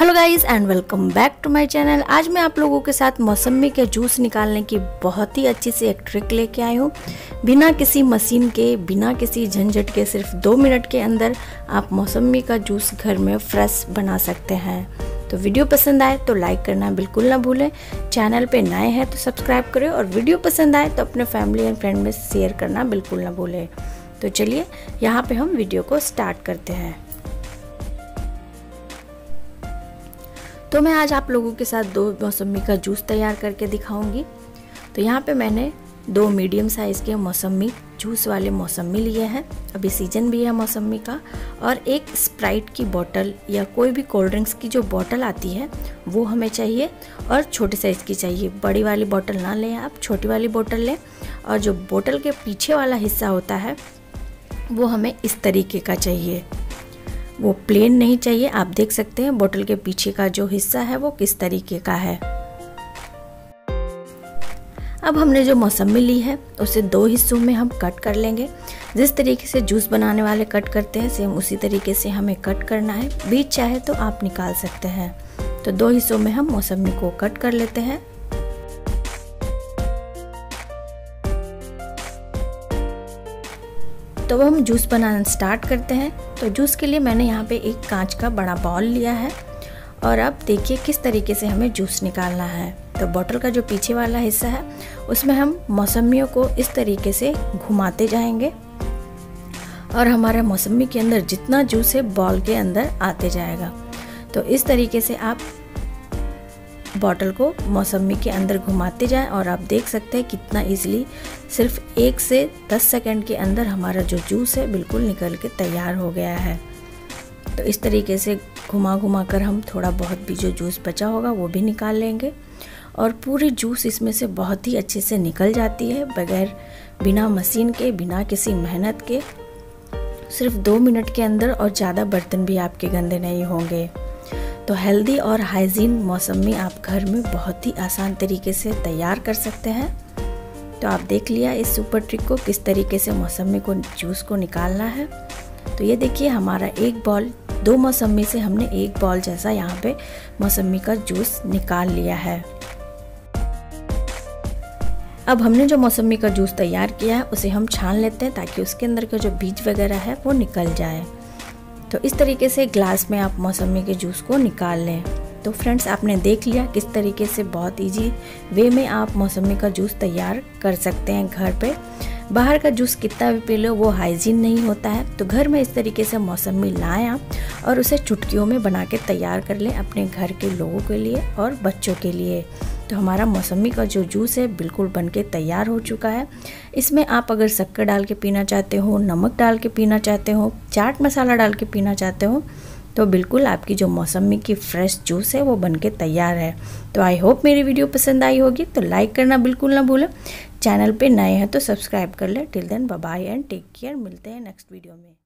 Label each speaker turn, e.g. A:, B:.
A: Hello guys and welcome back to my channel आज मैं आप लोगों के साथ मौसमी के जूस निकालने की बहुत ही अच्छी सी एक ट्रिक लेके आई हूँ। बिना किसी मशीन के, बिना किसी झंझट के, सिर्फ़ दो मिनट के अंदर आप मौसमी का जूस घर में फ्रेश बना सकते हैं। तो वीडियो पसंद आए तो लाइक करना बिल्कुल ना भूलें। चैनल पे नए हैं तो सब्सक्राइब करें और वीडियो पसंद आए तो अपने फैमिली एंड फ्रेंड में शेयर करना बिल्कुल ना भूलें। तो चलिए, यहाँ पर हम वीडियो को स्टार्ट करते हैं। तो मैं आज आप लोगों के साथ दो मौसमी का जूस तैयार करके दिखाऊँगी। तो यहाँ पे मैंने दो मीडियम साइज़ के मौसमी जूस वाले मौसमी लिए हैं। अभी सीज़न भी है मौसमी का। और एक स्प्राइट की बोतल या कोई भी कोल्ड ड्रिंक्स की जो बोतल आती है, वो हमें चाहिए। और छोटे साइज़ की चाहिए। बड़ी वाली बोतल ना लें आप, छोटी वाली बोतल लें। और जो बोतल के पीछे वाला हिस्सा होता है, वो हमें इस तरीके का चाहिए। वो प्लेन नहीं चाहिए। आप देख सकते हैं बोतल के पीछे का जो हिस्सा है वो किस तरीके का है। अब हमने जो मौसमी ली है, उसे दो हिस्सों में हम कट कर लेंगे। जिस तरीके से जूस बनाने वाले कट करते हैं, सेम उसी तरीके से हमें कट करना है। बीच चाहे तो आप निकाल सकते हैं। तो दो हिस्सों में हम मौसमी को कट कर लेते हैं। तो अब हम जूस बनाना स्टार्ट करते हैं। तो जूस के लिए मैंने यहाँ पे एक कांच का बड़ा बॉल लिया है। और अब देखिए किस तरीके से हमें जूस निकालना है। तो बॉटल का जो पीछे वाला हिस्सा है, उसमें हम मौसमियों को इस तरीके से घुमाते जाएँगे। और हमारा मौसमी के अंदर जितना जूस है, बॉल के अंदर आते जाएगा। तो इस तरीके से आप बॉटल को मौसमी के अंदर घुमाते जाएँ और आप देख सकते हैं कितना इजीली सिर्फ़ एक से दस सेकंड के अंदर हमारा जो जूस है बिल्कुल निकल के तैयार हो गया है। तो इस तरीके से घुमा घुमा कर हम थोड़ा बहुत भी जो जूस बचा होगा वो भी निकाल लेंगे। और पूरी जूस इसमें से बहुत ही अच्छे से निकल जाती है, बगैर बिना मशीन के, बिना किसी मेहनत के। सिर्फ़ दो मिनट के अंदर और ज़्यादा बर्तन भी आपके गंदे नहीं होंगे। तो हेल्दी और हाइजीन मौसमी आप घर में बहुत ही आसान तरीके से तैयार कर सकते हैं। तो आप देख लिया इस सुपर ट्रिक को किस तरीके से मौसमी को जूस को निकालना है। तो ये देखिए हमारा एक बॉल दो मौसमी से हमने एक बॉल जैसा यहाँ पे मौसमी का जूस निकाल लिया है। अब हमने जो मौसमी का जूस तैयार किया है, उसे हम छान लेते हैं ताकि उसके अंदर का जो बीज वगैरह है, वो निकल जाए। तो इस तरीके से ग्लास में आप मौसमी के जूस को निकाल लें। तो फ्रेंड्स आपने देख लिया किस तरीके से बहुत इजी वे में आप मौसमी का जूस तैयार कर सकते हैं घर पे। बाहर का जूस कितना भी पी लो, वो हाइजीन नहीं होता है। तो घर में इस तरीके से मौसमी लाएँ आप और उसे चुटकियों में बना के तैयार कर लें अपने घर के लोगों के लिए और बच्चों के लिए। तो हमारा मौसमी का जो जूस है बिल्कुल बन के तैयार हो चुका है। इसमें आप अगर शक्कर डाल के पीना चाहते हो, नमक डाल के पीना चाहते हो, चाट मसाला डाल के पीना चाहते हो तो बिल्कुल आपकी जो मौसमी की फ्रेश जूस है वो बन के तैयार है। तो आई होप मेरी वीडियो पसंद आई होगी तो लाइक करना बिल्कुल ना भूलें। चैनल पे नए हैं तो सब्सक्राइब कर लें। Till then bye and take care मिलते हैं नेक्स्ट वीडियो में।